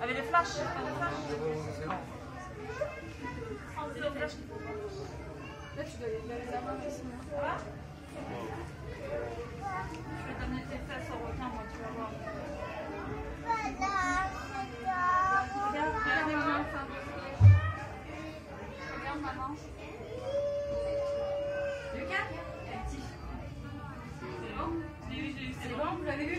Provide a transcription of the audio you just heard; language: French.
Avec les flashs. Avec les flashs. Là, tu dois les avoir ici. Je vais t'amener tes fesses au requin, moi, tu vas voir. Regarde, regarde. Regarde maman. Lucas, petit. C'est bon? C'est bon, vous l'avez vu